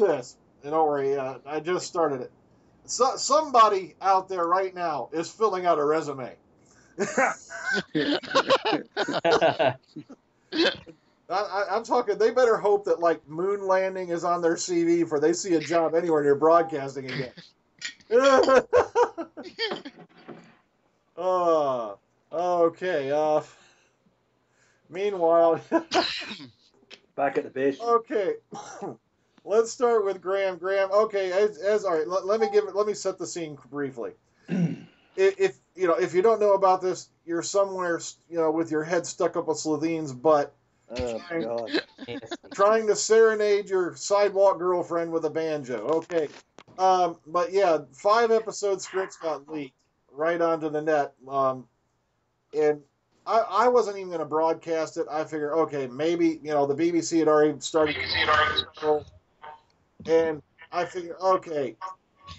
All I know is this. And don't worry, uh, I just started it. So, somebody out there right now is filling out a resume. I, am talking. They better hope that like moon landing is on their CV for they see a job anywhere near broadcasting again. uh, okay. Uh, meanwhile, back at the base. Okay. Let's start with Graham. Graham. Okay. As, as all right. Let, let me give it. Let me set the scene briefly. if you know, if you don't know about this, you're somewhere, you know, with your head stuck up a Slitheen's butt Oh, trying, trying to serenade your sidewalk girlfriend with a banjo. Okay. Um, but yeah, five episode scripts got leaked right onto the net. Um, and I, I wasn't even going to broadcast it. I figured, okay, maybe, you know, the BBC had already started. And I figured, okay,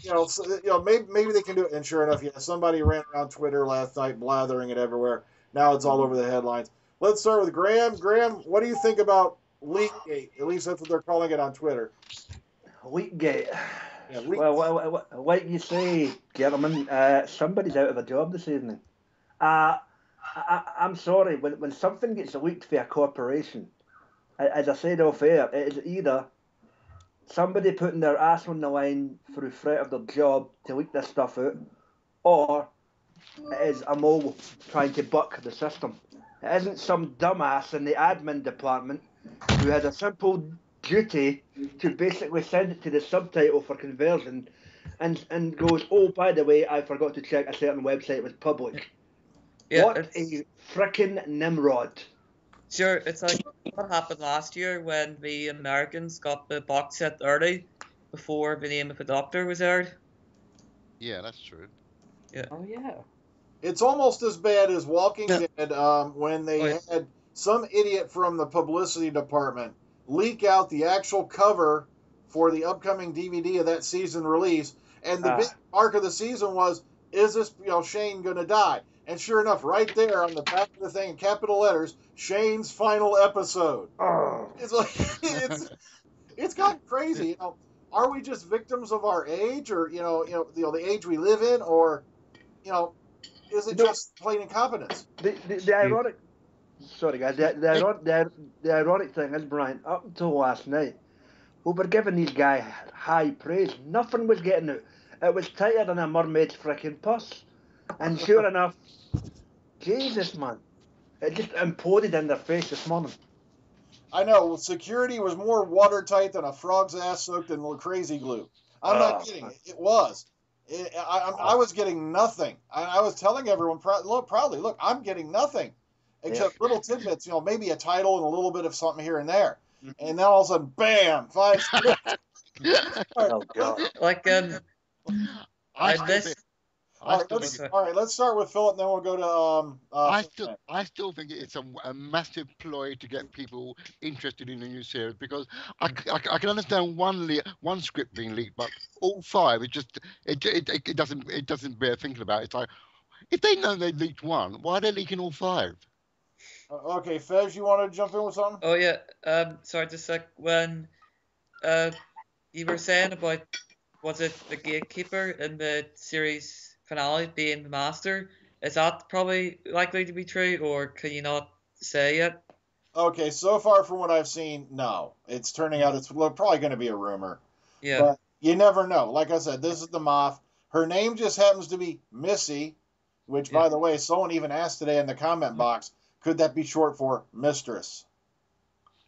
you know, so, you know, maybe maybe they can do it. And sure enough, yeah, somebody ran around Twitter last night blathering it everywhere. Now it's all over the headlines. Let's start with Graham. Graham, what do you think about Leakgate? At least that's what they're calling it on Twitter. Leakgate. Yeah, leak- well, well, well, like you say, gentlemen, uh, somebody's out of a job this evening. Uh, I, am sorry, when, when something gets leaked for a corporation, as I said off air, it is either somebody putting their ass on the line through threat of their job to leak this stuff out, or it is a mole trying to buck the system. It isn't some dumbass in the admin department who has a simple duty to basically send it to the subtitle for conversion and and goes, oh, by the way, I forgot to check a certain website was public. Yeah, what a freaking Nimrod. Sure, it's like what happened last year when the Americans got the box set early before the name of the doctor was aired. Yeah, that's true. Yeah. Oh yeah. It's almost as bad as Walking Dead um, when they oh, had some idiot from the publicity department leak out the actual cover for the upcoming DVD of that season release, and the ah. big mark of the season was, "Is this you know Shane going to die?" And sure enough, right there on the back of the thing in capital letters, Shane's final episode. Oh. It's like it's it's gotten crazy. You know, are we just victims of our age, or you know, you know, you know, the age we live in, or you know, is it just plain incompetence? The, the, the ironic, sorry guys, the, the, ironic, the, the ironic thing is, Brian, up until last night, we were giving these guys high praise. Nothing was getting out. It was tighter than a mermaid's freaking purse. And sure enough, Jesus, man, it just imploded in their face this morning. I know. Security was more watertight than a frog's ass soaked in little crazy glue. I'm not oh, kidding. It was. I, I, was getting nothing. I, I was telling everyone look, proudly, look, I'm getting nothing except yeah. little tidbits, you know, maybe a title and a little bit of something here and there. Mm-hmm. And then all of a sudden, bam, five. oh, God. Like, um, I, I missed. All right, let's, all right, let's start with Philip, and then we'll go to. Um, uh, I still, I still think it's a, a, massive ploy to get people interested in the new series because I, I, I can understand one le- one script being leaked, but all five, it just it, it, it doesn't it doesn't bear thinking about. It's like if they know they leaked one, why are they leaking all five? Uh, okay, Fez, you want to jump in with something? Oh yeah, um, sorry, just like when uh, you were saying about was it the gatekeeper in the series finale being the master. Is that probably likely to be true, or can you not say it? Okay, so far from what I've seen, no. It's turning out it's probably going to be a rumor. Yeah. But you never know. Like I said, this is the Moff. Her name just happens to be Missy, which, yeah. by the way, someone even asked today in the comment box, could that be short for mistress?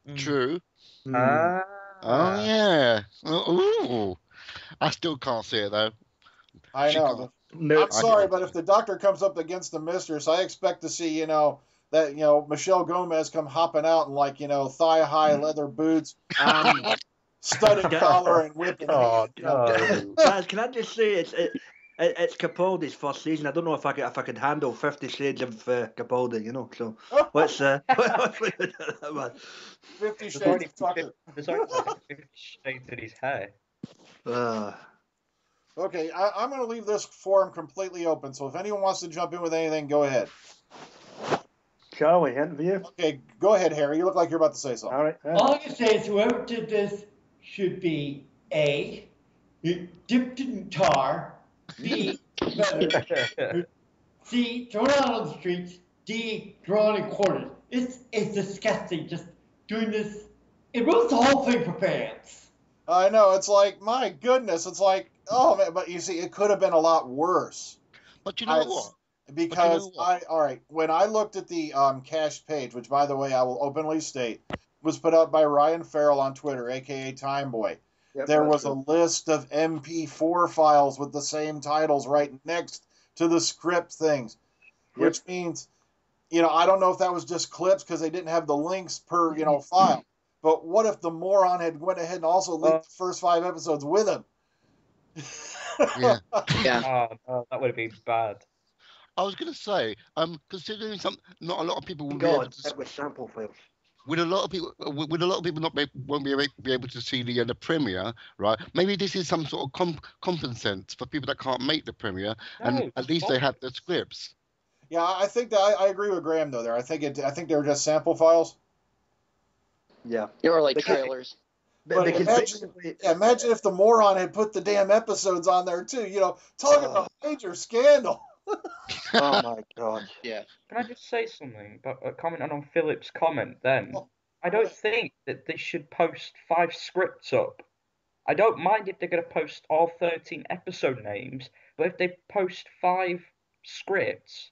Mm. True. Mm. Oh yeah. Ooh. I still can't see it though. I she know. No, I'm sorry, but if the doctor comes up against the mistress, I expect to see, you know, that you know Michelle Gomez come hopping out in like you know thigh high mm. leather boots, um, studded collar and whipping. Oh, no. Guys, can I just say it's it, it's Capaldi's first season. I don't know if I could if I could handle Fifty Shades of uh, Capaldi, you know. So let's uh, Fifty Shades of Tucker. There's Fifty Shades in his hair. Uh, Okay, I, am going to leave this forum completely open. So if anyone wants to jump in with anything, go ahead. Charlie, interview. Okay, go ahead, Harry. You look like you're about to say something. All right. All I can say is whoever did this should be A, dipped in tar, B, better, C, thrown out on the streets, D, drawn and quartered. It's, it's disgusting just doing this. It ruins the whole thing for fans. I know. It's like, my goodness. It's like, oh, man. But you see, it could have been a lot worse. But you know I- what? Because know what? I, all right, when I looked at the um, cached page, which by the way I will openly state was put up by Ryan Farrell on Twitter, aka Time Boy. Yep, There that's was a list of MP4 files with the same titles right next to the script things, which means, you know, I don't know if that was just clips because they didn't have the links per, you know, file. But what if the moron had went ahead and also linked the first five episodes with him? Yeah. yeah. Oh, no, that would have been bad. I was going to say, um, considering some, not a lot of people will be God, able to, that sample files. with a lot of people, with with a lot of people not be, won't be able, be able to see the uh, the premiere, right? Maybe this is some sort of comp- compensance for people that can't make the premiere, and at least they have the scripts. Yeah, I think that I, I agree with Graham though. There, I think it. I think they were just sample files. Yeah. Or like trailers. But, But they imagine- Yeah, imagine if the moron had put the damn episodes on there too. You know, talking Oh. about major scandal. Oh my god. Yeah. Can I just say something about uh, commenting on Philip's comment then? Oh, I don't think that they should post five scripts up. I don't mind if they're going to post all 13 episode names, but if they post five scripts,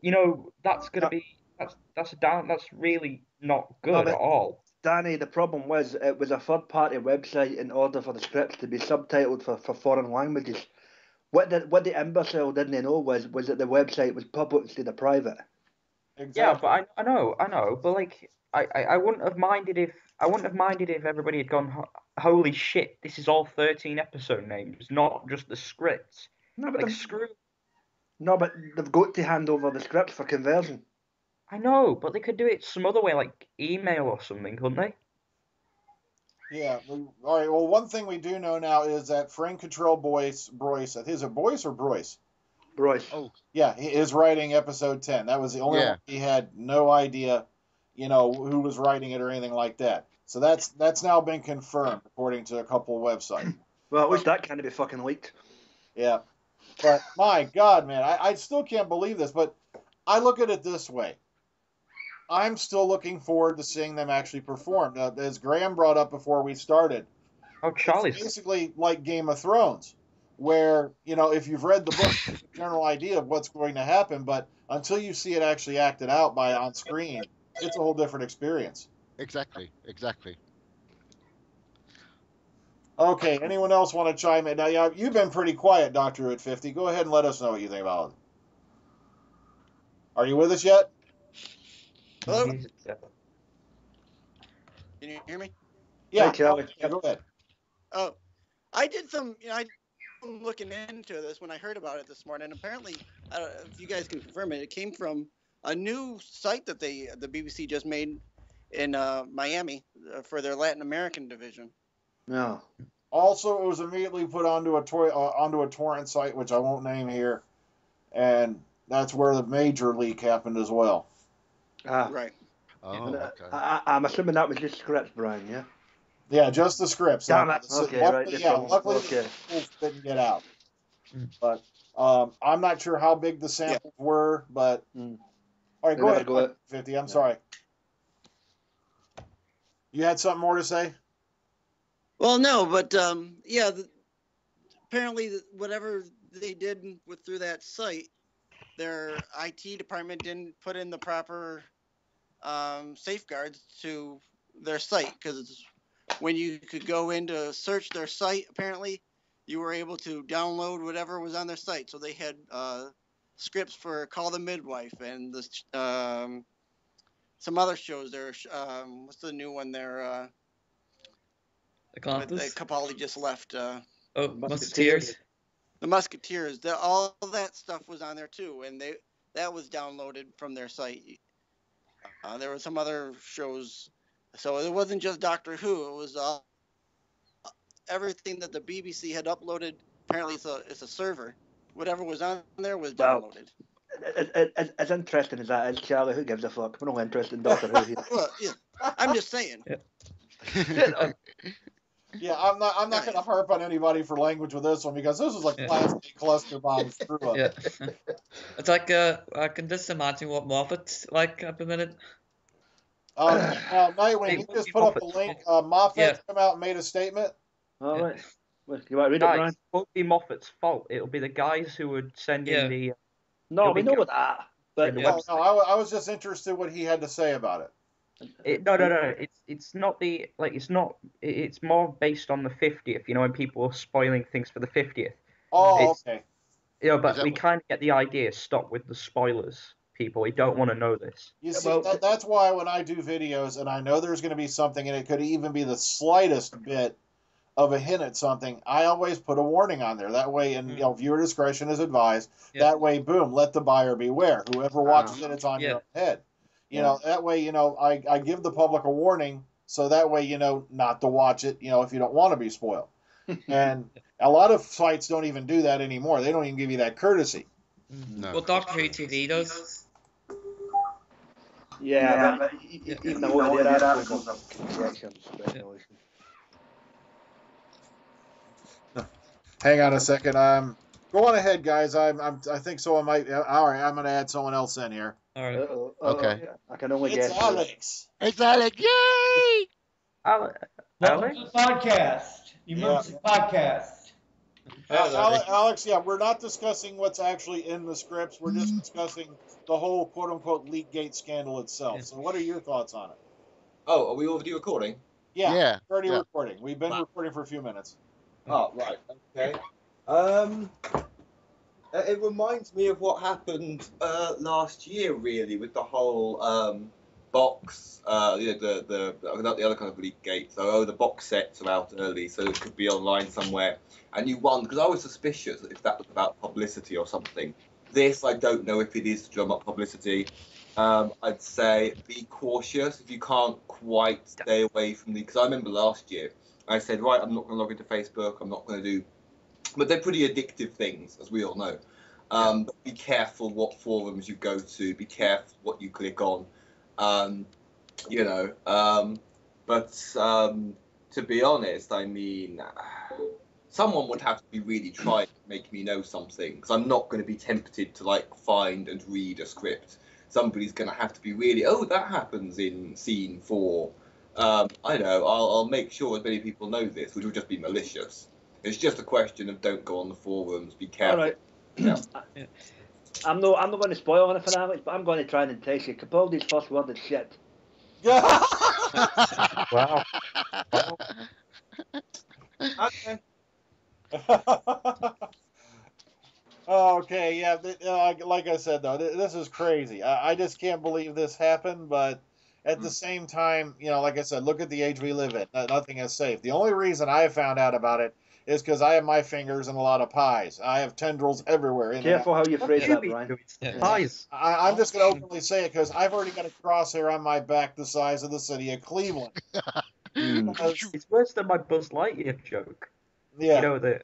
you know, that's going to be that's that's down that's really not good but- at all. Danny, the problem was it was a third party website in order for the scripts to be subtitled for, for foreign languages. What the what the imbecile didn't know was was that the website was public publicly the private. Yeah, but I, I know, I know, but like, I, I, I wouldn't have minded if I wouldn't have minded if everybody had gone, holy shit, this is all thirteen episode names, not just the scripts. No, but Like, they've, screw. no, but they've got to hand over the scripts for conversion. I know, but they could do it some other way, like email or something, couldn't they? Yeah. All right. Well, one thing we do know now is that Frank Cottrell Boyce, Broyce, is it Boyce or Broyce? Bryce. Oh, Yeah, he is writing episode ten. That was the only Yeah. one he had no idea, you know, who was writing it or anything like that. So that's that's now been confirmed according to a couple of websites. Well, at least that kind of be fucking leaked. Yeah. But my God, man, I, I still can't believe this, but I look at it this way. I'm still looking forward to seeing them actually perform. Uh, as Graham brought up before we started, Oh, it's basically like Game of Thrones, where, you know, if you've read the book, you a general idea of what's going to happen, but until you see it actually acted out by on screen, it's a whole different experience. exactly, exactly. Okay, anyone else want to chime in? Now, yeah, you've been pretty quiet, Doctor at 50. Go ahead and let us know what you think about it. Are you with us yet? Hello? Yeah. Can you hear me? Yeah, Hey, Charlie. yeah, go ahead. Oh, I did some. You know, I I'm looking into this when I heard about it this morning. Apparently, I don't, if you guys can confirm it, it came from a new site that they the BBC just made in uh, Miami uh, for their Latin American division. No. Also, it was immediately put onto a toy uh, onto a torrent site, which I won't name here, and that's where the major leak happened as well. Ah. Right. Oh, And, uh, okay. I, I- I'm assuming that was just scripts, Brian. Yeah. Yeah, just the scripts. Damn it. so Okay, luckily, right, yeah, one. luckily okay. the didn't get out. Mm. But um, I'm not sure how big the samples were, but Mm. all right, go ahead. go ahead, Fifty. I'm Yeah. sorry. You had something more to say? Well, no, but um, yeah. The, apparently, the- whatever they did with through that site, their IT department didn't put in the proper um, safeguards to their site because when you could go in to search their site, apparently you were able to download whatever was on their site. So they had uh, scripts for Call the Midwife and the um, some other shows. There, um, what's the new one there? Uh, that Atlantis. Capaldi just left. Uh, Oh, Musketeers. Musketeers. The Musketeers. The, all that stuff was on there too, and they that was downloaded from their site. Uh, there were some other shows, so it wasn't just Doctor Who. It was all everything that the BBC had uploaded. Apparently, it's a it's a server. Whatever was on there was Wow. downloaded. as, as, as interesting as that is, Charlie, who gives a fuck? We're not interested in Doctor Who here. Well, yeah, I'm just saying. Yeah, I'm not. I'm not going to harp on anybody for language with this one because this is like Yeah. classic cluster bomb screw up. Yeah. it's like uh, I can just imagine what Moffat's like at the minute. Um, uh, Nightwing, Hey, you just do you put up a link. Uh, Moffat Yeah. come out and made a statement. All Yeah. right. Well, you want to read it, Guys, Brian? it won't be Moffat's fault. It'll be the guys who would send Yeah. in the. No, we know go- that. But the No, no, I, I was just interested what he had to say about it. It, no, no, no. It's it's not the like. It's not. It's more based on the fiftieth. You know, when people are spoiling things for the fiftieth. Oh, It's- okay. You know, but we what- kind of get the idea. Stop with the spoilers, people. We don't want to know this. You see, well- that, that's why when I do videos and I know there's going to be something and it could even be the slightest bit of a hint at something, I always put a warning on there. That way, and hmm. you know, viewer discretion is advised. Yeah. That way, boom, let the buyer beware. Whoever uh-huh. watches it, it's on Yeah. your head. You Yeah. know, that way, you know, I, I give the public a warning so that way, you know, not to watch it, you know, if you don't want to be spoiled. and a lot of sites don't even do that anymore. They don't even give you that courtesy. No. Well, Doctor Who TV does. yeah, but Yeah. even the whole idea that comes corrections. Hang on a second. Um, go on ahead, guys. I'm, I'm I think someone might. All right, I'm going to add someone else in here. All right. Uh-oh, uh-oh, Okay. I can only It's guess. Alex. It's Alec. Yay! Ale- Welcome Alex? to the podcast. Emergency podcast. Uh, Alex, yeah, we're not discussing what's actually in the scripts. We're just discussing the whole quote unquote leak gate scandal itself. So, what are your thoughts on it? Oh, are we already recording? Yeah, Yeah. we're already yeah. recording. We've been Wow. recording for a few minutes. Oh, right. Okay. Um, uh, it reminds me of what happened uh, last year, really, with the whole um, box, uh, you know, the the not the other kind of leak gate. So, oh, the box sets are out early, so it could be online somewhere. And you won because I was suspicious if that was about publicity or something. This, I don't know if it is to drum up publicity. Um, I'd say be cautious if you can't quite stay away from the. Because I remember last year, I said, right, I'm not going to log into Facebook. I'm not going to do. But they're pretty addictive things, as we all know. Um, but be careful what forums you go to. Be careful what you click on. Um, you know. Um, but um, to be honest, I mean, someone would have to be really trying to make me know something because I'm not going to be tempted to like find and read a script. Somebody's going to have to be really, oh, that happens in scene four. Um, I know. I'll, I'll make sure as many people know this, which will just be malicious. It's just a question of don't go on the forums. Be careful. right. Yeah. I'm not. I'm not going to spoil anything, Alex, but I'm going to try and entice you. Capaldi's first word is shit. Yeah. Wow. Okay. okay, yeah. th- uh, like I said, though, th- this is crazy. I, I just can't believe this happened. But at the same time, you know, like I said, look at the age we live in. No- Nothing is safe. The only reason I found out about it is because I have my fingers in a lot of pies. I have tendrils everywhere. In and out. Careful how you phrase that, be Brian. doing? Yeah. Pies. I, I'm just going to openly say it because I've already got a crosshair on my back the size of the city of Cleveland. Hmm. Because- It's worse than my Buzz Lightyear joke. yeah. You know the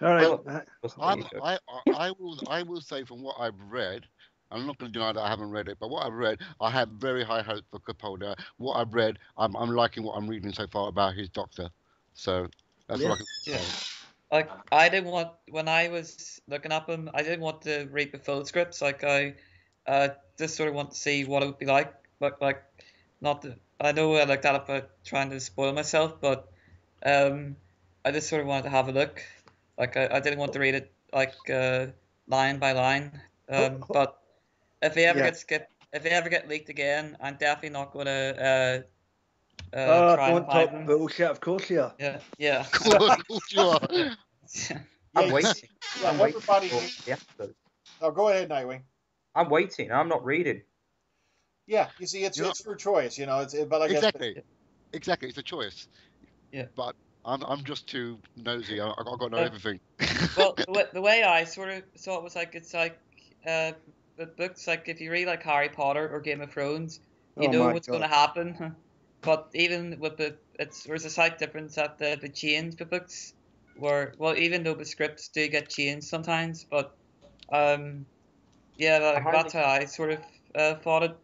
All right. I'm, Lightyear joke. I, I I will I will say from what I've read, I'm not going to deny that I haven't read it, but what I've read, I have very high hopes for Capaldi. What I've read, I'm, I'm liking what I'm reading so far about his doctor. So that's what I can Yeah. Like I didn't want when I was looking up him, I didn't want to read the full scripts. Like I, uh, just sort of want to see what it would be like. But like, not to, I know I like that about trying to spoil myself, but um, I just sort of wanted to have a look. Like I, I didn't want to read it like uh, line by line. Um, but if they ever Yeah. get skipped, if they ever get leaked again, I'm definitely not gonna uh, uh, try and don't find talk them. bullshit. Of course you are. Yeah, yeah. Of course you are. I'm waiting. Yeah, I'm waiting everybody. for the episode. Oh, go ahead, Nightwing. I'm waiting. I'm not reading. Yeah, you see, it's You know- it's your choice, you know. It's it, but I guess exactly, exactly. It's a choice. Yeah. But I'm I'm just too nosy. I, I got to know Uh, everything. well, the way, the way I sort of saw it was like it's like uh, the books like if you read like Harry Potter or Game of Thrones, you Oh know what's going to happen. But even with the it's there's a slight difference that the the change the books were well even though the scripts do get changed sometimes, but um Yeah, that, Behind that's how I sort of uh, thought it.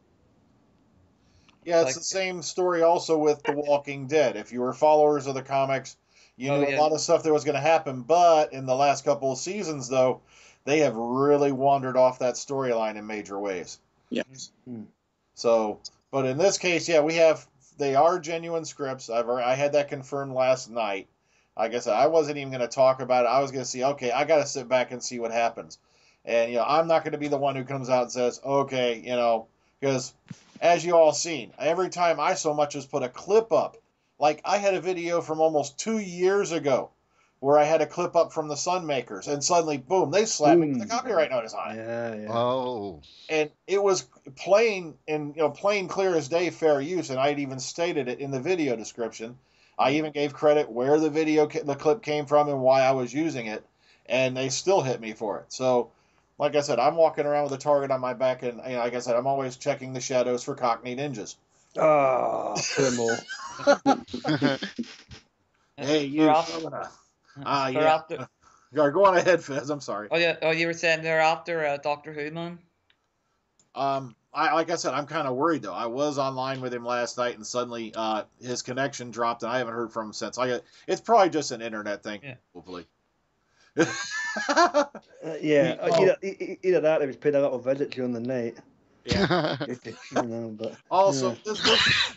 Yeah, it's Like- the same story also with The Walking Dead. If you were followers of the comics, you Oh, knew yeah. a lot of stuff that was going to happen. But in the last couple of seasons, though, they have really wandered off that storyline in major ways. Yes. So, but in this case, yeah, we have they are genuine scripts. I've I had that confirmed last night. Like I said, I wasn't even going to talk about it. I was going to see, okay, I got to sit back and see what happens. And you know, I'm not going to be the one who comes out and says, okay, you know, because as you all seen, every time I so much as put a clip up, like I had a video from almost two years ago where I had a clip up from the Sunmakers, and suddenly, boom, they slapped me with a copyright notice on it Yeah, yeah. Oh. and it was plain and you know plain clear as day fair use and i'd even stated it in the video description i even gave credit where the video ca- the clip came from and why i was using it and they still hit me for it so like i said i'm walking around with a target on my back and you know, like i said i'm always checking the shadows for cockney ninjas Ah, Primo. hey you They're off- Shamana. ah they're yeah after- Go- go on ahead fez i'm sorry oh yeah. Oh, you were saying they're after uh, Doctor Who, man. Um, I like I said, I'm kind of worried though. I was online with him last night, and suddenly uh, his connection dropped, and I haven't heard from him since. I it's probably just an internet thing, Yeah. hopefully. Uh, yeah, Oh. either, either that or he was paying a little visit during the night. yeah. you know, but Also, Yeah. this, this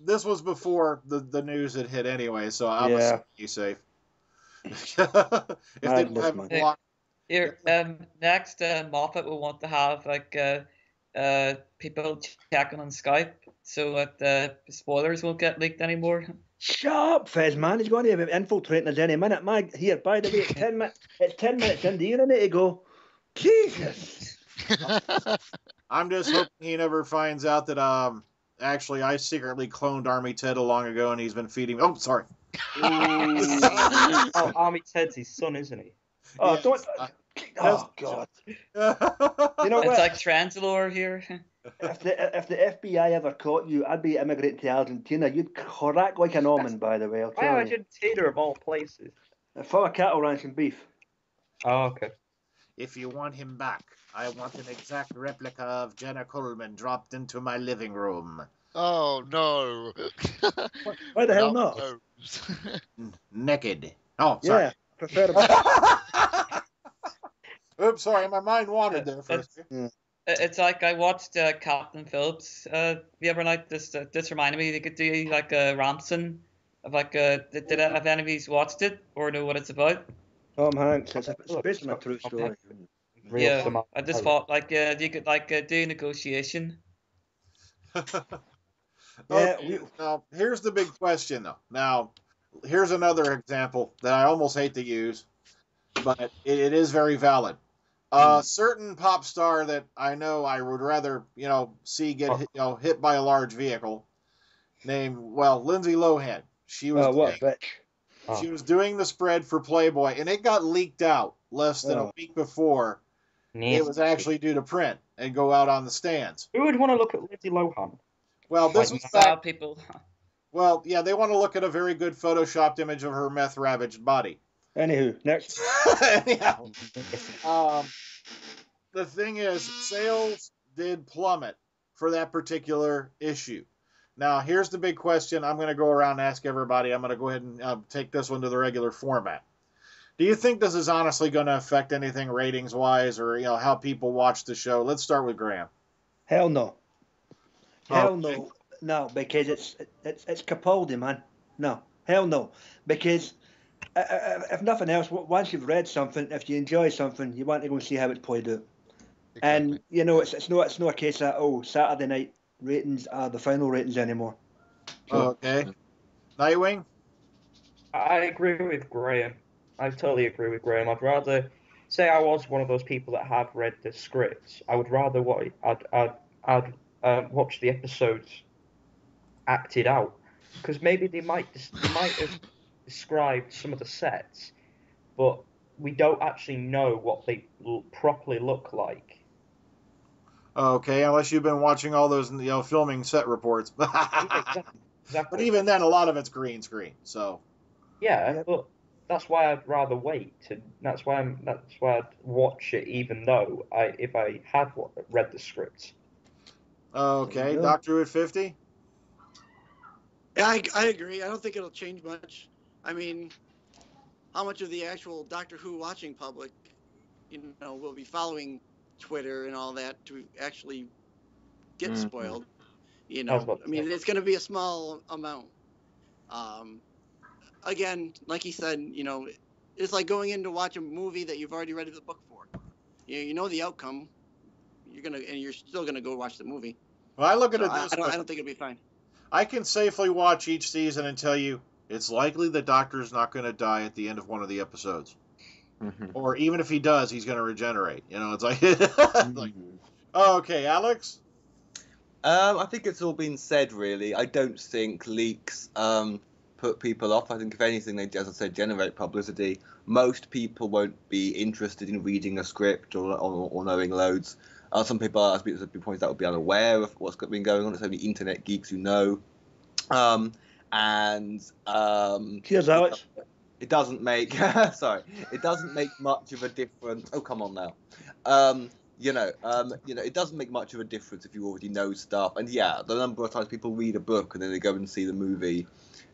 this was before the the news had hit anyway, so I'm Yeah. assuming he's safe. If they don't have him man. Here, um, next, uh, Moffat will want to have like uh, uh, people checking on Skype so that uh, spoilers won't get leaked anymore. shut up, Fez, man. He's going to be infiltrating us any minute. My here, by the way, it's ten minutes. It's ten minutes in. Do you need to go? Jesus. I'm just hoping he never finds out that um actually I secretly cloned Army Ted a long ago, and he's been feeding. Oh, sorry. Oh, Army Ted's his son, isn't he? Oh, Yes. don't. Uh, Oh God. You know It's what? like Translore here. if the if the FBI ever caught you, I'd be immigrating to Argentina. You'd crack like an almond, by the way. I'll Why tell you. Argentina of all places? For a cattle ranch and beef. Oh, okay. If you want him back, I want an exact replica of Jenna Coleman dropped into my living room. Oh no. Why the hell Without not? Naked. Oh, sorry. Yeah, preferably. Oops, sorry, my mind wandered there for a It's- second. It's like I watched uh, Captain Phillips uh, the other night. This uh, this reminded me they could do like a Ramson of like uh did, did have enemies watched it or know what it's about? Tom Hanks. It's, it's based on a true story. Real yeah, I just thought like uh, you could like uh, do negotiation. Yeah, Okay, we- now here's the big question though. Now, here's another example that I almost hate to use, but it, it is very valid. A hmm. certain pop star that I know I would rather you know see get oh. hit, you know hit by a large vehicle, named well Lindsay Lohan. She was Oh, what a bitch. Oh. she was doing the spread for Playboy, and it got leaked out less than a Oh. week before it was actually due to print and go out on the stands. Who would want to look at Lindsay Lohan? Well, this Like was back people. Well, yeah, they want to look at a very good photoshopped image of her meth ravaged body. Anywho, next. Anyhow, um, the thing is, sales did plummet for that particular issue. Now, here's the big question. I'm going to go around and ask everybody. I'm going to go ahead and uh, take this one to the regular format. Do you think this is honestly going to affect anything ratings wise, or you know how people watch the show? Let's start with Graham. Hell no. Hell Okay. no. No, because it's it's it's Capaldi, man. No, hell no. Because uh, uh, if nothing else, once you've read something, if you enjoy something, you want to go and see how it's played out. And you know, it's it's not it's not a case that oh Saturday night ratings are the final ratings anymore. So, Okay. Nightwing. I agree with Graham. I totally agree with Graham. I'd rather say I was one of those people that have read the scripts. I would rather what I'd I'd, I'd uh, watch the episodes acted out because maybe they might des- they might have described some of the sets, but we don't actually know what they l- properly look like. Okay, unless you've been watching all those, you know, filming set reports. exactly. But even then, a lot of it's green screen. So Yeah, but that's why I'd rather wait, and that's why I'm that's why I'd watch it, even though I if I had wa- read the script. Okay, Doctor Who at fifty. Yeah, I, I agree. I don't think it'll change much. I mean, how much of the actual Doctor Who watching public, you know, will be following Twitter and all that to actually get Mhm. spoiled? You know, I mean, it's going to be a small amount. Um, again, like he said, you know, it's like going in to watch a movie that you've already read the book for. You, you know the outcome. You're gonna, and you're still gonna go watch the movie. Well, I look at So it I, this I don't. I don't think it'll be fine. I can safely watch each season and tell you it's likely the Doctor's not going to die at the end of one of the episodes, Mhm. or even if he does, he's going to regenerate. You know, it's like, like okay, Alex. Um, I think it's all been said, really. I don't think leaks um, put people off. I think, if anything, they, as I said, generate publicity. Most people won't be interested in reading a script or, or, or knowing loads. Uh, some people, as been pointed out, will be unaware of what's been going on. It's only internet geeks who know. Um, and um, Cheers, Alex. it doesn't make sorry it doesn't make much of a difference oh come on now um you know um you know it doesn't make much of a difference if you already know stuff and yeah the number of times people read a book and then they go and see the movie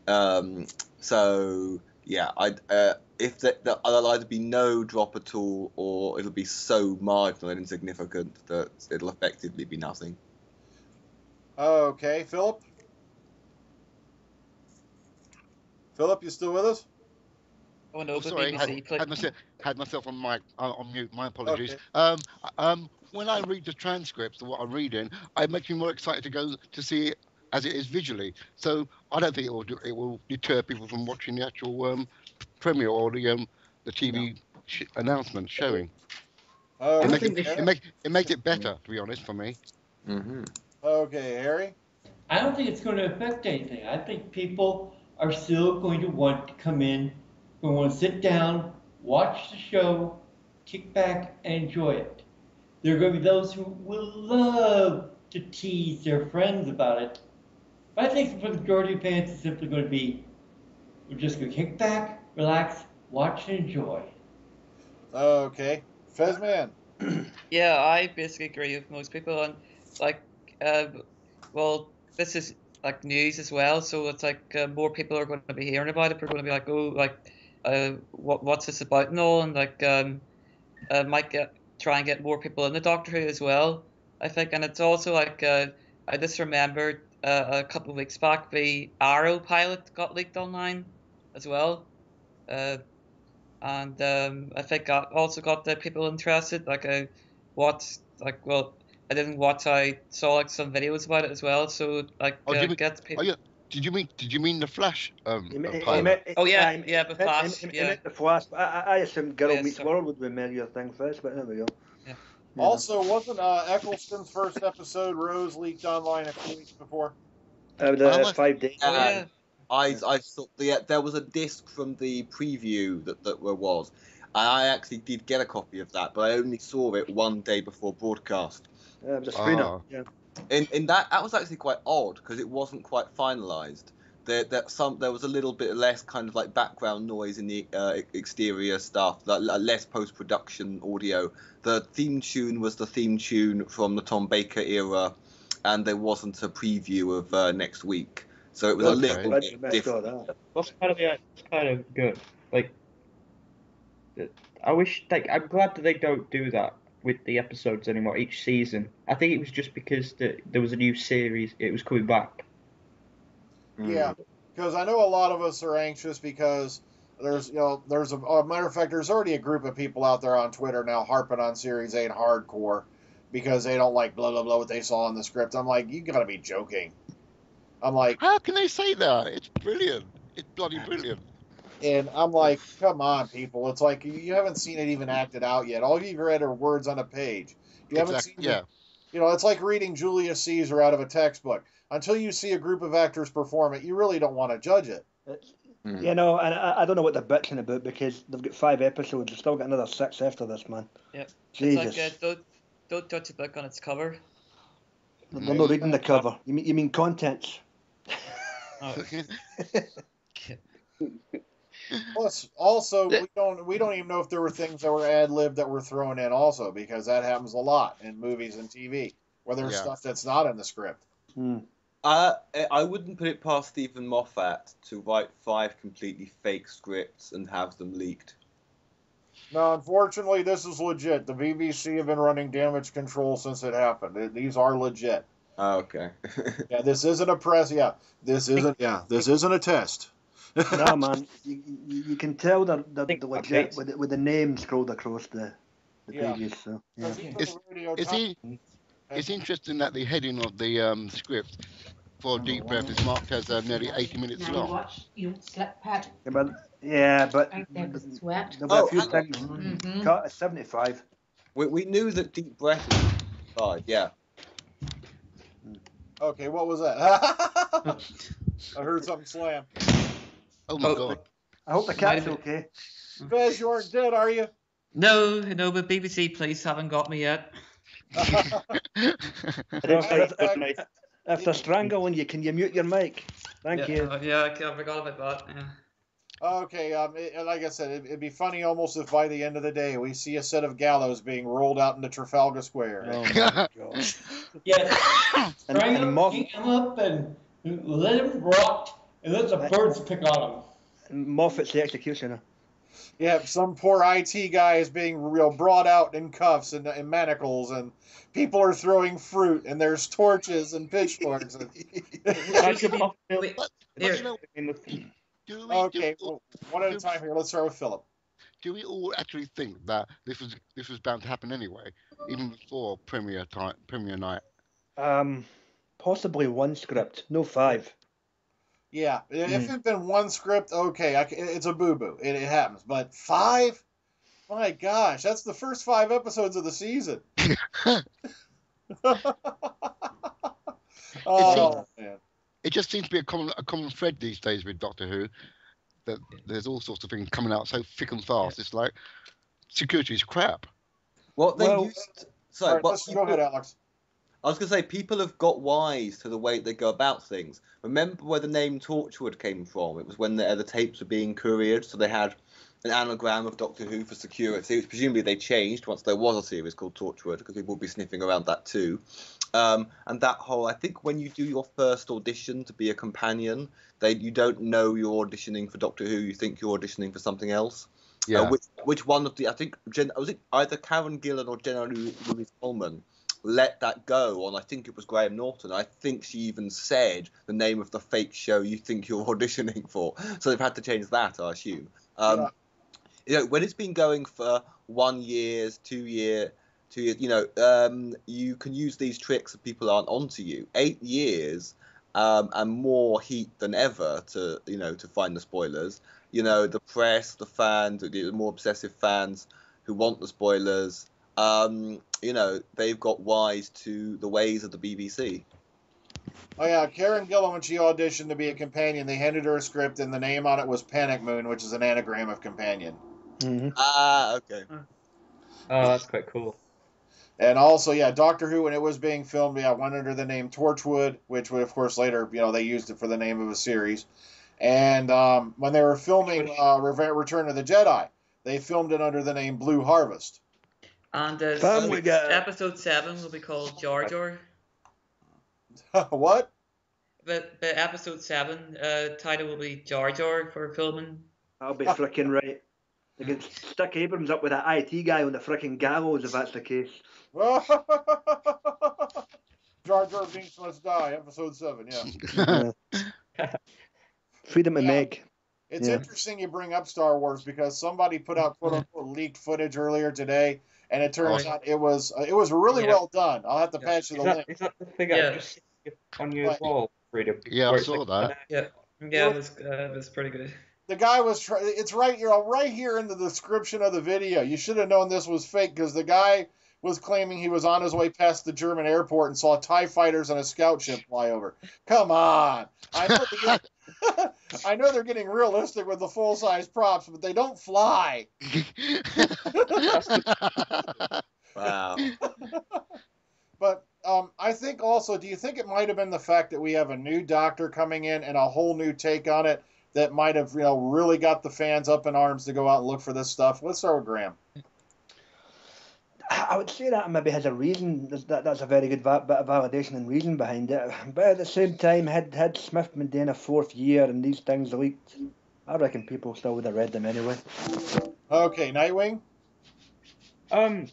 um so yeah i uh, if the, the, there'll either be no drop at all or it'll be so marginal and insignificant that it'll effectively be nothing Okay, Philip. Philip, you still with us? Oh no, Oh, but sorry, had, BBC played. had, myself, had myself on mic uh, on mute. My apologies. Okay. Um, um, when I read the transcripts of what I'm reading, it makes me more excited to go to see it as it is visually. So I don't think it will do, it will deter people from watching the actual um, premiere or the um, the TV sh- announcement showing. Oh, It, okay. make it, it, make, it makes it better, to be honest, for me. mm-hmm. okay, Harry. I don't think it's going to affect anything. I think people are still going to want to come in, going to want to sit down, watch the show, kick back, and enjoy it. There are going to be those who will love to tease their friends about it. But I think for the majority of fans, it's simply going to be we're just going to kick back, relax, watch, and enjoy. Okay, Fezman. Yeah, I basically agree with most people, and like, uh, well, this is like news as well, so it's like uh, more people are going to be hearing about it. People are going to be like, oh, like, uh, what what's this about and all, and like, um, uh, might get try and get more people in the Doctor Who as well. I think, and it's also like, uh, I just remembered a couple of weeks back the Arrow pilot got leaked online as well. Uh, and um, I think I also got the people interested. Like I watched, like well, I didn't watch. I saw like some videos about it as well. So like Oh, uh, did we- get Oh people. yeah. Did you mean Did you mean the Flash? Um, uh? Oh, yeah, he- yeah, the Flash, He, he yeah. meant the Flash. but I, I I assumed Girl Yeah, Meets sorry. World would be maybe your thing first, but there we go. Yeah. Yeah. Also, wasn't uh, Eccleston's first episode Rose leaked online a few weeks before? Uh, the I like- five days. Oh Uh, yeah. I I saw the there was a disc from the preview that that was. I actually did get a copy of that, but I only saw it one day before broadcast. Uh, it was a screener. Ah. Yeah. In in that that was actually quite odd because it wasn't quite finalised. There that some there was a little bit less kind of like background noise in the uh, exterior stuff, like, like less post production audio. The theme tune was the theme tune from the Tom Baker era, and there wasn't a preview of uh, next week, so it was a little I bit I saw different. that. That's kind of yeah, it's kind of good. Like, I wish like I'm glad that they don't do that with the episodes anymore each season. I think it was just because the, there was a new series, it was coming back. Yeah, mm. because I know a lot of us are anxious because there's you know there's a, a matter of fact there's already a group of people out there on Twitter now harping on Series Eight hardcore because they don't like blah blah blah what they saw in the script. I'm like, you gotta be joking. I'm like, How can they say that? It's brilliant. It's bloody brilliant. and I'm like, come on, people. It's like you- haven't seen it even acted out yet. All you've read are words on a page. You haven't Exactly. seen Yeah. You know, it's like reading Julius Caesar out of a textbook. Until you see a group of actors perform it, you really don't want to judge it. It's, Mm. You know, and I, I don't know what they're bitching about because they've got five episodes. They've still got another six after this, man. Yep. Jesus. It's like uh, don't don't judge a book on its cover. They're not reading the cover. You mean you mean contents? Oh, Plus, also we don't we don't even know if there were things that were ad lib that were thrown in also because that happens a lot in movies and TV where there's Yeah. stuff that's not in the script. Hmm. Uh, I wouldn't put it past Steven Moffat to write five completely fake scripts and have them leaked. No, unfortunately, this is legit. The BBC have been running damage control since it happened. These are legit. Oh, okay. Yeah, this isn't a press. Yeah, this isn't. Yeah, this isn't a test. no, man, you, you, you can tell they're, they're, Think they're about legit it. with, the- with the name scrolled across the, the Yeah. pages. So, yeah. Because even It's- Is he? It's interesting that the heading of the um, script for Deep Breath is marked as uh, nearly 80 minutes Now you long. watch, you slip pad Yeah, but, yeah, but there because it's there'll Oh, a few hang Mm-hmm. Cut at 75. we, we knew that Deep Breath is five, yeah. Okay, what was that? I heard something slam. Oh my Oh, god. I hope the Might cat's have okay. Fez, you aren't dead, are you? No, no, but BBC police haven't got me yet. If, if, if they're strangling you, can you mute your mic? Thank yeah, you. uh, yeah, I I forgot about that. Yeah. Okay, um, it, like I said, it, it'd be funny almost if by the end of the day we see a set of gallows being rolled out into Trafalgar Square. Oh my god. Yeah, And, strangle and him, Moff, him up, and let him rot, and let the birds pick on him. Moffat's the executioner. Yeah, some poor IT guy is being real brought out in cuffs and, and manacles, and people are throwing fruit, and there's torches and pitchforks. And... I should be Wait, But here. you know, in the do we, okay, do, well, one at a time here. Let's start with Philip. do we all actually think that this was this was bound to happen anyway, even before premiere time, premiere night? Um, possibly one script, no five. Yeah, if hmm. it'd been one script, okay, I c it's a boo boo. It, it happens. But five? My gosh, that's the first five episodes of the season. oh, man. It just seems to be a common a common thread these days with Doctor Who that there's all sorts of things coming out so thick and fast. It's like security is crap. What they Well- used. All Sorry, right, what let's go ahead, Alex. I was going to say, people have got wise to the way they go about things. Remember where the name Torchwood came from? It was when the, the tapes were being couriered, so they had an anagram of Doctor Who for security, which presumably they changed once there was a series called Torchwood, because people would be sniffing around that too. Um, and that whole, I think when you do your first audition to be a companion, they you don't know you're auditioning for Doctor Who, you think you're auditioning for something else. Yeah. Uh, which, which one of the, I think, Jen, was it either Karen Gillan or Jenna Louise Coleman let that go on, I think it was Graham Norton. I think she even said the name of the fake show you think you're auditioning for. So they've had to change that, I assume. Um, Yeah. You know, when it's been going for one years, two year, two years, you know, um, you can use these tricks if people aren't onto you. Eight years um, and more heat than ever to, you know, to find the spoilers. You know, the press, the fans, the more obsessive fans who want the spoilers. Um, you know, they've got wise to the ways of the BBC. Oh yeah, Karen Gillan when she auditioned to be a companion, they handed her a script and the name on it was Panic Moon, which is an anagram of companion. hmm Ah, okay. Oh, that's quite cool. And also, yeah, Doctor Who when it was being filmed, yeah, went under the name Torchwood, which would of course later, you know, they used it for the name of a series. And um, when they were filming uh, Return of the Jedi, they filmed it under the name Blue Harvest. And uh, Family Guy. episode seven will be called Jar Jar. what? The, the episode seven uh, title will be Jar Jar for filming. I'll be fricking right. They can stick Abrams up with that IT guy on the fricking gallows if that's the case. Jar Jar Binks must die, episode seven. Yeah. Freedom and Yeah. Meg. It's Yeah. interesting you bring up Star Wars because somebody put out quote unquote leaked footage earlier today, and it turns Oh. out it was uh, it was really Yeah. well done. I'll have to pass you Is the that, link. is that the thing Yeah. I just on your Right. wall, Freedom? Yeah, I Where it's saw that. Yeah, yeah, it was, uh, it was pretty good. The guy was try- it's right here right here in the description of the video. You should have known this was fake because the guy was claiming he was on his way past the German airport and saw Tie fighters and a scout ship fly over. Come on, I know they're getting, I know they're getting realistic with the full size props, but they don't fly. Wow. But um, I think also, do you think it might have been the fact that we have a new doctor coming in and a whole new take on it that might have you know really got the fans up in arms to go out and look for this stuff? Let's start with Graham. I would say that maybe has a reason. That that's a very good va- bit of validation and reason behind it. But at the same time, had had Smith been doing a fourth year and these things leaked, I reckon people still would have read them anyway. Okay, Nightwing. Um,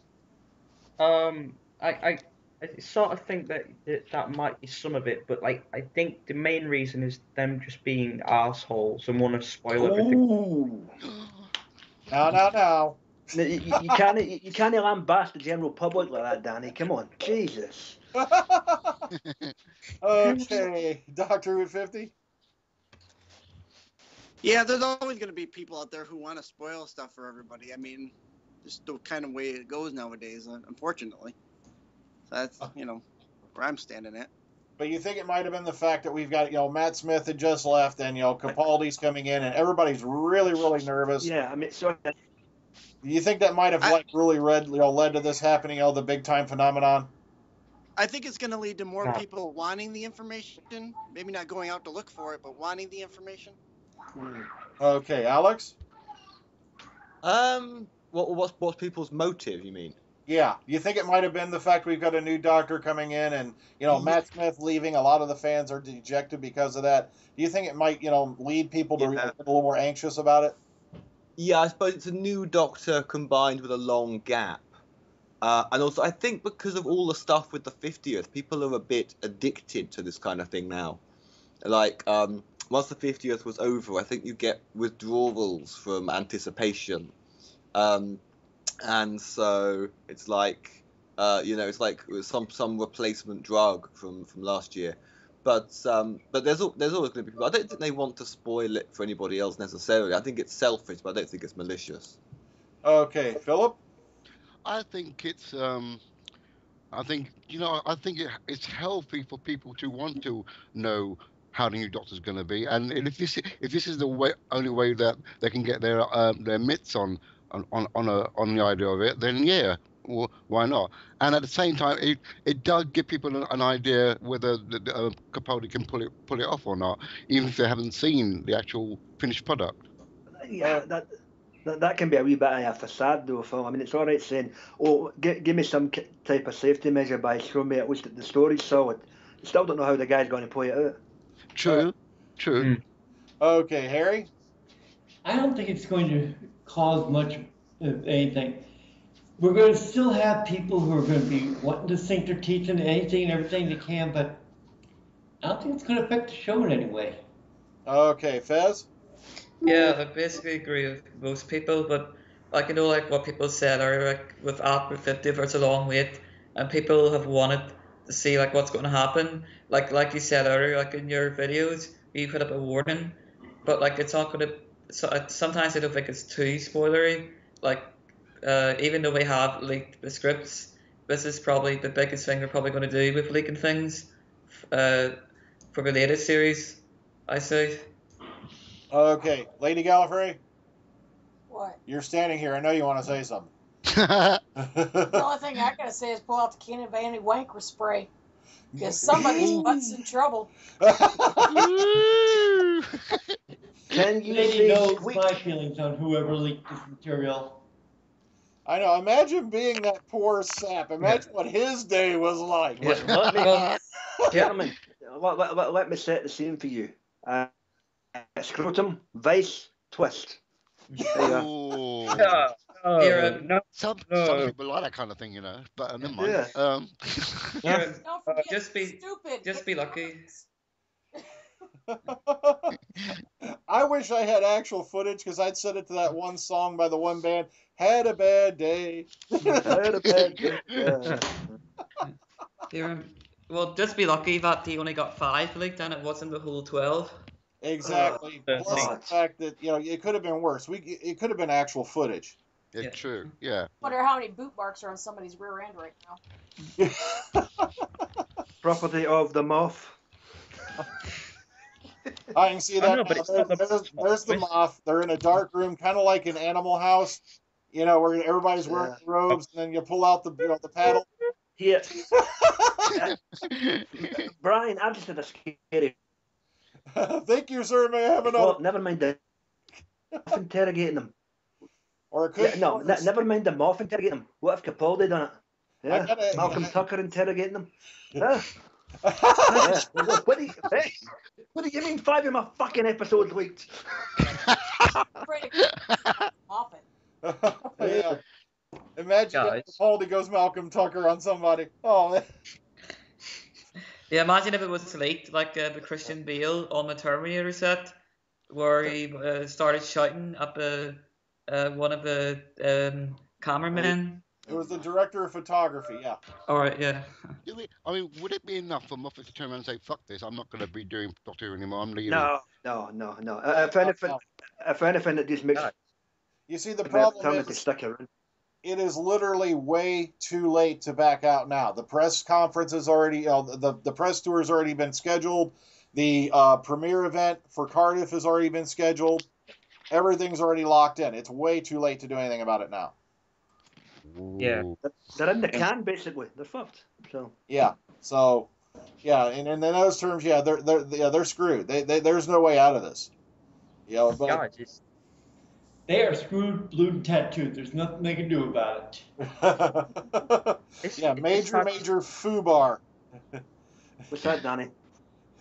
um, I, I, I sort of think that that that might be some of it, but like I think the main reason is them just being assholes and want to spoil everything. Ooh. Now, now, now. You, you, you can't you, you can't lambast the general public like that, Danny. Come on, Jesus. okay, Doctor Who 50. Yeah, there's always going to be people out there who want to spoil stuff for everybody. I mean, just the kind of way it goes nowadays, unfortunately. So that's, you know, where I'm standing at. But you think it might have been the fact that we've got, you know, Matt Smith had just left and, you know, Capaldi's coming in and everybody's really, really nervous. Yeah, I mean, so Do you think that might have, I- like, really read, you know, led to this happening, you know, the big time phenomenon? I think it's going to lead to more No. people wanting the information, maybe not going out to look for it, but wanting the information. Okay, Alex? Um, what what's what's people's motive? You mean? Yeah. You think it might have been the fact we've got a new doctor coming in and, you know, Matt Smith leaving, a lot of the fans are dejected because of that. Do you think it might, you know, lead people to Yeah. get a little more anxious about it? Yeah, I suppose it's a new Doctor combined with a long gap. Uh, and also, I think because of all the stuff with the 50th, people are a bit addicted to this kind of thing now. Like, um, once the 50th was over, I think you get withdrawals from anticipation. Um, and so it's like, uh, you know, it's like some some replacement drug from, from last year. But um, but there's al- there's always going to be people. I don't think they want to spoil it for anybody else necessarily. I think it's selfish, but I don't think it's malicious. Okay, Philip? I think it's um, I think you know I think it, it's healthy for people to want to know how the new doctor's going to be, and if this if this is the way only way that they can get their um, their mitts on on on on, a, on the idea of it, then yeah. Well, why not? And at the same time, it, it does give people an, an idea whether the, the, uh, Capaldi can pull it pull it off or not, even if they haven't seen the actual finished product. yeah, that, that that can be a wee bit of a facade though, Phil. I mean, it's all right saying, "Oh, gi- give me some ki- type of safety measure by showing me at least that the story's solid." You still don't know how the guy's going to play it out. True, true. Okay, Harry? I don't think it's going to cause much of anything. We're going to still have people who are going to be wanting to sink their teeth into anything and everything they can, but I don't think it's going to affect the show in any way. Okay, Fez? Yeah, I basically agree with most people, but like you know, like what people said earlier, like with after 50, if it's a long wait, and people have wanted to see like what's going to happen. Like like you said earlier, like in your videos, you put up a warning, but like it's not going to. So uh, sometimes I don't think it's too spoilery. Like uh, even though we have leaked the scripts, this is probably the biggest thing they're probably going to do with leaking things, uh, for the latest series. I say. Okay, Lady Gallifrey, What? you're standing here. I know you want to say something. The only thing I gotta say is pull out the Kenny Vanny wanker spray. Because somebody's butt's in trouble. Can you Lady say knows squeak? my feelings on whoever leaked this material. I know. Imagine being that poor sap. Imagine what his day was like. Let, let me, gentlemen, let, let, let, let me set the scene for you. Uh, scrotum, vice, twist. Yeah. you go. Ooh. No, no, Here, no. Some No. some people like that kind of thing, you know. But uh, never mind. Yeah. Um, Kieran, Don't forget, just be- stupid. just be lucky. I wish I had actual footage because I'd set it to that one song by the one band. Had a bad day. Had a bad day. Yeah. Kieran, well, just be lucky that he only got five leaked and it wasn't the whole 12. Exactly. Uh, Plus the fact that you know it could have been worse. We it could have been actual footage. yeah, Yeah. true. Yeah. wonder how many boot marks are on somebody's rear end right now. Property of the Moff. I can see that. know, but now. the- there's, there's the Moff. They're in a dark room, kind of like an animal house. You know, where everybody's wearing robes, and then you pull out the you know, the paddle. Here, Brian, I'm just had a scary Thank you, sir. May I have another? Well, never mind the Moff interrogating them. Or it could Yeah, no, ne- never mind the Moff interrogating them. What if Capaldi done it? Yeah, gotta- Malcolm Tucker interrogating them. Yeah. Yeah. What, what do you, hey, what do you mean five of my fucking episodes leaked? Pretty off it. yeah. Imagine Guys. if Capaldi goes Malcolm Tucker on somebody. Oh, man. Yeah, imagine if it was leaked like uh, the Christian Bale on the Terminator set, where he uh, started shouting at the uh, one of the um, cameramen. It was the director of photography. Yeah. All right, yeah. Do we, I mean, would it be enough for Moffat to turn around and say, "Fuck this! I'm not going to be doing Doctor Who anymore. I'm leaving." No, no, no, no. Uh, if anything, if anything, it just makes You see, the the problem time to is stick around. it is literally way too late to back out now. The press conference is already, uh, the the press tour has already been scheduled. The uh, premiere event for Cardiff has already been scheduled. Everything's already locked in. It's way too late to do anything about it now. Yeah. They're in the can, basically. They're fucked. So Yeah. So, yeah, and, and in those terms, yeah, they're they're yeah, they're screwed. They, they there's no way out of this. You know, but Guys, it's, They are screwed, blued, and tattooed. There's nothing they can do about it. yeah, major time- major foobar. what's that, Danny?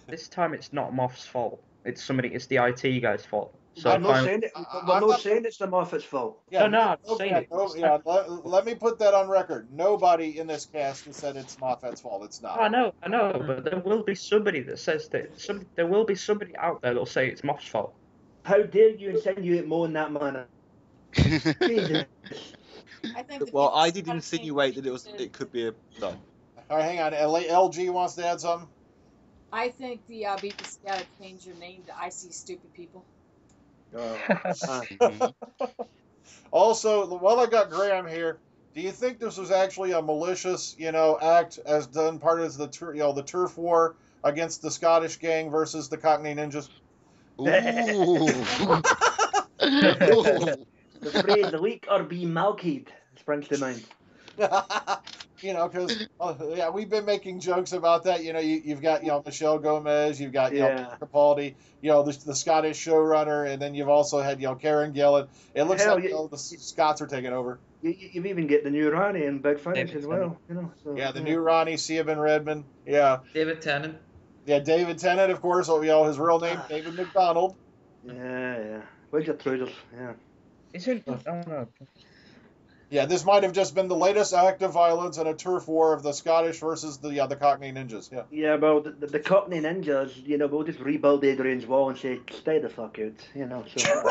This time it's not Moff's fault. It's somebody. It's the IT guy's fault. So I'm not fine- saying it. I- We're I'm not not- saying it's the Moffat's fault. Yeah, No, no, I'm no- saying yeah, it. no- yeah, let, let me put that on record. Nobody in this cast has said it's Moffat's fault. It's not. I know, I know, but there will be somebody that says that. Some, there will be somebody out there that'll say it's Moff's fault. How dare you insinuate more in that manner? Jesus. I think Well, I did insinuate that it was it could be a no. All right, hang on. L- LG wants to add something. I think the uh, BB's gotta change your name to I See Stupid People. Mhm. Also, while I got Graham here, do you think this was actually a malicious, you know, act as done part of the tur- you know the turf war against the Scottish gang versus the Cockney Ninjas? Ooh. The phrase leak or be malkied springs to mind. you know, because yeah, we've been making jokes about that. You know, you, you've got you know Michelle Gomez, you've got you know Capaldi, you know the, the Scottish showrunner, and then you've also had you know Karen Gillan. It looks Hell, like you- you know, the Scots are taking over. You, you, you've even get the new Rani in Big Finish David as well. You know. So, Yeah, the new Rani Siobhan Redmond. Yeah, David Tennant. yeah, David Tennant, of course. Oh, you know his real name, Ah. David McDonald. Yeah, yeah. Where's your trousers? Yeah. Isn't? Oh no. Yeah, this might have just been the latest act of violence in a turf war of the Scottish versus the yeah, the Cockney Ninjas. Yeah. Yeah, well, the, the, the Cockney Ninjas, you know, we'll just rebuild Adrian's wall and say, stay the fuck out, you know. So,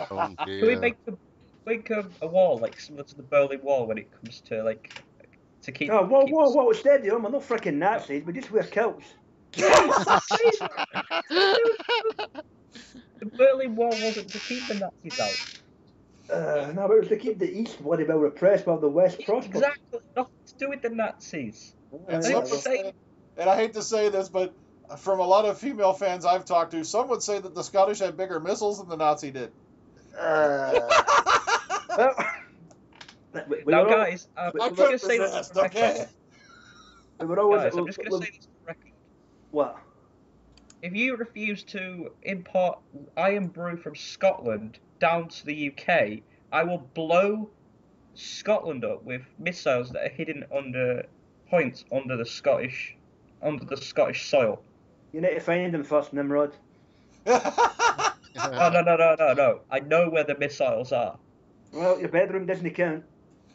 Oh, Can we make a make a, a wall like similar to the Berlin Wall when it comes to like to keep? oh, whoa, keep whoa, whoa, steady on, we're not freaking Nazis, we just wear kilts. The Berlin Wall wasn't to keep the Nazis out. Uh, no, but it was to keep the East bloody well repressed while the West prospered. Exactly. Nothing to do with the Nazis. And, Yeah, some would say, and I hate to say this, but from a lot of female fans I've talked to, some would say that the Scottish had bigger missiles than the Nazi did. Uh, well, we, we now, guys, um, I I'm just gonna say this for the record. okay? we were always, Guys, I'm just gonna say this for record. What? If you refuse to import Irn-Bru from Scotland down to the UK, I will blow Scotland up with missiles that are hidden under points under the Scottish under the Scottish soil. You need to find them first, Nimrod. Oh no no no no no! I know where the missiles are. Well, your bedroom doesn't count.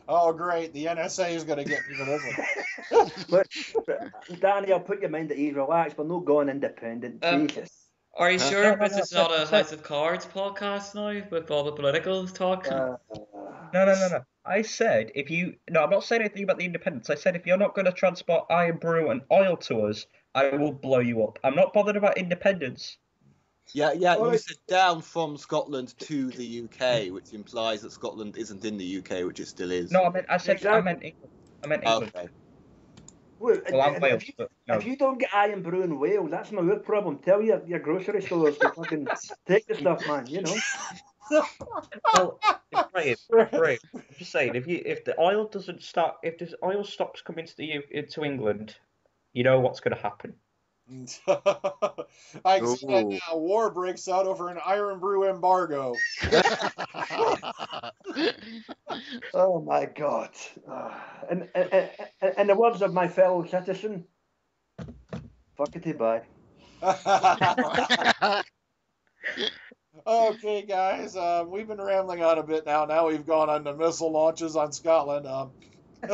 oh, great. The NSA is going to get me for this one. But, but Danny, I'll put your mind at ease. Relax. We're not going independent. Um, Jesus. Are you Huh? sure No, no, this no, is not a House of Cards podcast now with all the political talk? Uh, No no no no! I said if you no, I'm not saying anything about the independence. I said if you're not going to transport Irn-Bru and oil to us, I will blow you up. I'm not bothered about independence. Yeah, yeah. You Alright. said down from Scotland to the UK, which implies that Scotland isn't in the UK, which it still is. No, I meant I said I meant England. I meant England. Okay. Well, Well, I'm if, Wales, if, you, no. if you don't get Irn-Bru in Wales, that's not your problem. Tell your, your grocery stores to fucking take the stuff, man. You know. Well, right, right. Just saying, if you if the oil doesn't start, if the oil stops coming to the into England, you know what's going to happen. I can see that now. War breaks out over an Irn-Bru embargo. oh my God! Uh, and, and, and, and the words of my fellow citizen, fuck it, bye. okay, guys, uh, we've been rambling on a bit now. Now we've gone on to missile launches on Scotland. Um,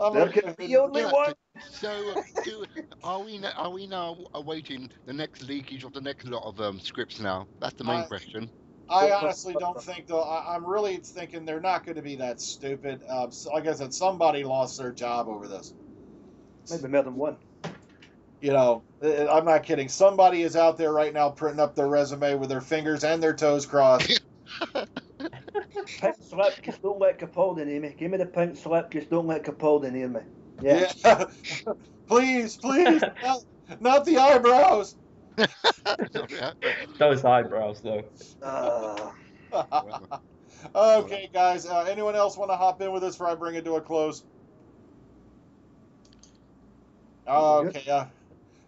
I'm There looking can be only one. So, do, are we now, are we now awaiting the next leakage of the next lot of um, scripts now? That's the main I- question. I honestly don't think though. I, I'm really thinking they're not going to be that stupid. Um, so, like I said, somebody lost their job over this. Maybe more than one. You know, uh, I'm not kidding. Somebody is out there right now printing up their resume with their fingers and their toes crossed. Pink slip, just don't let Capaldi near me. Give me the pink slip, just don't let Capaldi near me. Yeah. Yeah. please, please, not, not the eyebrows. Those eyebrows, though. Uh, okay, guys. Uh, anyone else want to hop in with us before I bring it to a close? Okay. Uh,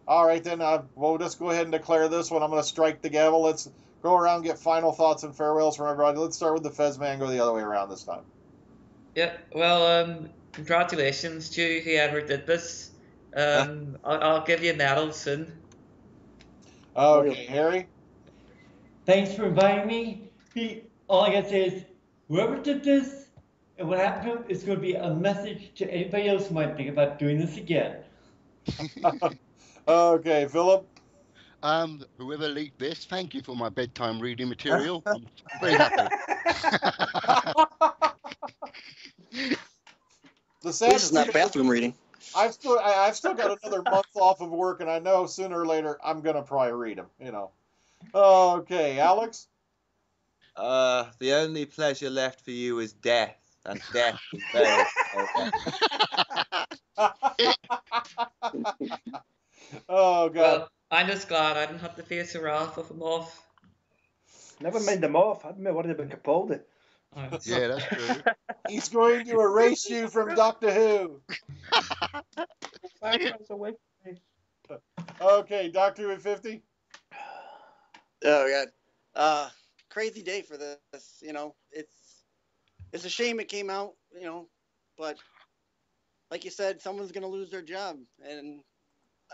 all right, then. Uh, we'll just go ahead and declare this one. I'm going to strike the gavel. Let's go around and get final thoughts and farewells from everybody. Let's start with the Fez man. Go the other way around this time. Yep. Well, um, congratulations to whoever did this. Um, I'll, I'll give you a medal soon. Okay, Harry. Thanks for inviting me. He, all I gotta say is, whoever did this and what happened to him is going to be a message to anybody else who might think about doing this again. Okay, Philip. Um, whoever leaked this, thank you for my bedtime reading material. I'm very happy. The sad This is not bathroom reading. I've still I, I've still got another month off of work, and I know sooner or later I'm gonna probably read them. You know. Okay, Alex. Uh, the only pleasure left for you is death, and death is very. oh god. Well, I'm just glad I didn't have to face the wrath of a Moff. never mind the Moff. I'd be worried about Capaldi. Yeah, that's true. He's going to erase you from Doctor Who. Eyebrows away. Okay, Doctor Who 50. Oh god. Uh, crazy day for this. You know, it's it's a shame it came out. You know, but like you said, someone's gonna lose their job, and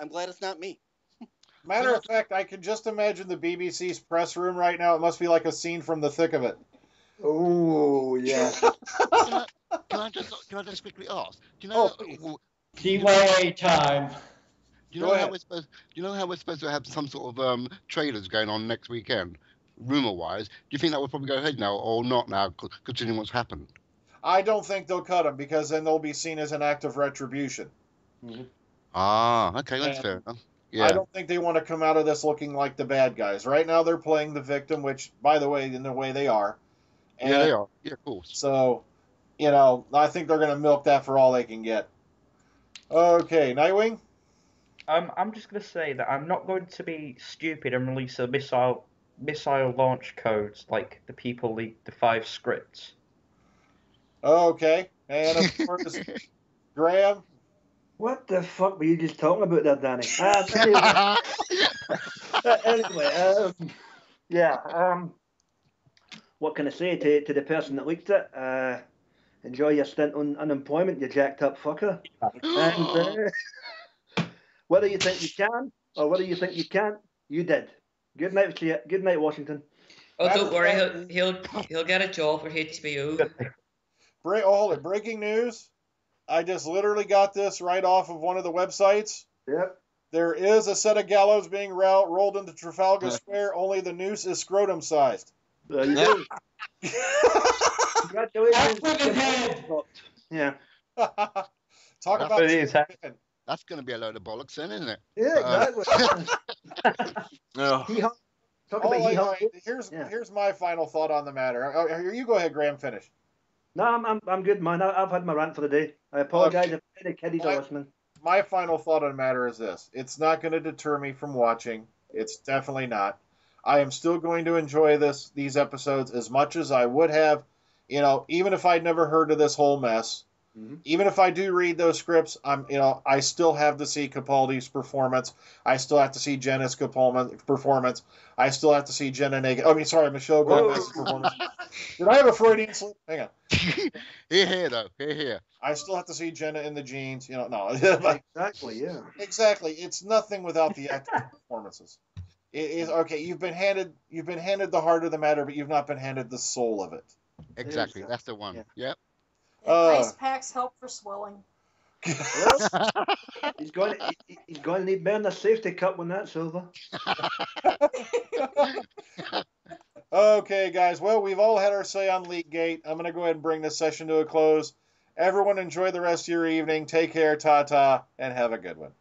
I'm glad it's not me. Matter of fact, I can just imagine the BBC's press room right now. It must be like a scene from the thick of it. Oh yeah. Can I, can I just can I just quickly ask? Do you know? Oh, please. w- CYA time. Do you Go know how ahead. we're supposed? Do you know how we're supposed to have some sort of um, trailers going on next weekend, rumor-wise? Do you think that will probably go ahead now or not now, c- considering what's happened? I don't think they'll cut them because then they'll be seen as an act of retribution. Ah, okay, that's Yeah. fair enough. I don't think they want to come out of this looking like the bad guys. Right now, they're playing the victim, which, by the way, in the way they are. And yeah, they are. Yeah, of course. So, you know, I think they're going to milk that for all they can get. Okay, Nightwing. Um, I'm just gonna say that I'm not going to be stupid and release a missile missile launch codes like the people leaked the five scripts. Okay, and of course, Graham. What the fuck were you just talking about there, Danny? Uh, anyway, uh, anyway um, yeah. Um, what can I say to, to the person that leaked it? Uh, enjoy your stint on unemployment, you jacked up fucker. And uh, whether you think you can or whether you think you can't, you did. Good night, to you. Good night, Washington. Oh, Matter don't worry, he'll he'll he'll get a job for HBO. Bra- oh, hold it. Breaking news. I just literally got this right off of one of the websites. Yep. There is a set of gallows being ro- rolled into Trafalgar Square, only the noose is scrotum sized. There you go. Congratulations. Up with head. Yeah. Talk That's about It is. That's going to be a load of bollocks, then, isn't it? Yeah, Uh, exactly. Oh, Hee haw. Talk Oh, about hee wait, here's Yeah. here's my final thought on the matter. Oh, you go ahead, Graham. Finish. No, I'm, I'm, I'm good, man. I, I've had my rant for the day. I apologise Okay. if any kiddies Well, are listening. My final thought on the matter is this: it's not going to deter me from watching. It's definitely not. I am still going to enjoy this these episodes as much as I would have, you know, even if I'd never heard of this whole mess. Mm-hmm. Even if I do read those scripts, I'm you know I still have to see Capaldi's performance. I still have to see Jenna's performance. I still have to see Jenna naked. I mean, sorry, Michelle Gomez's performance. Did I have a Freudian slip? Hang on. here, here, though. Here, here. I still have to see Jenna in the jeans. You know, no. exactly. Yeah. Exactly. It's nothing without the acting performances. It is okay. You've been handed. You've been handed the heart of the matter, but you've not been handed the soul of it. Exactly. That's the one. Yeah. Yep. Uh, ice packs help for swelling. he's going. To, he, he's going to need burn the safety cup when that's over. okay, guys. Well, we've all had our say on Leakgate. I'm going to go ahead and bring this session to a close. Everyone, enjoy the rest of your evening. Take care, ta ta, and have a good one.